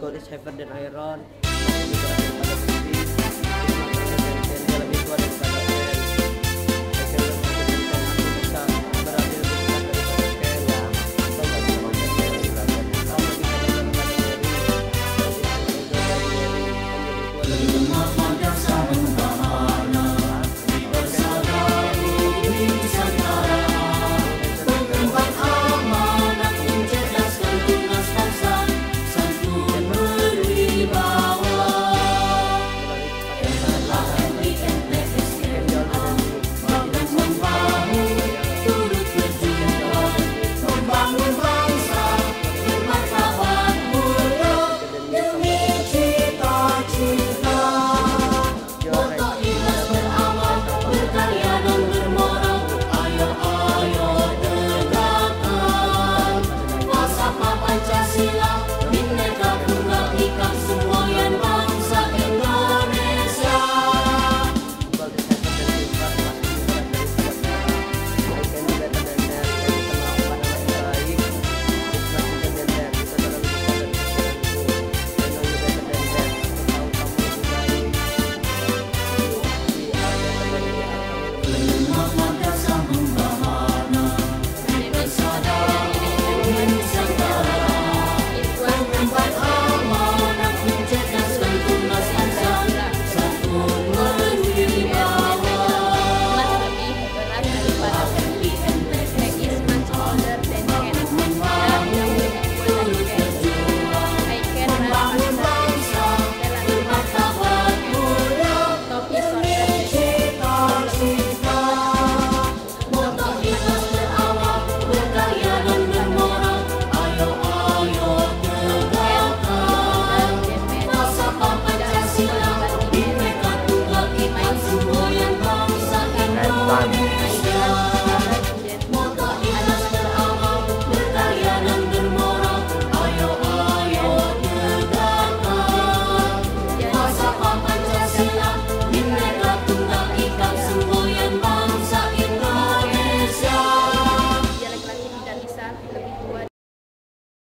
gold Heaven dan than iron.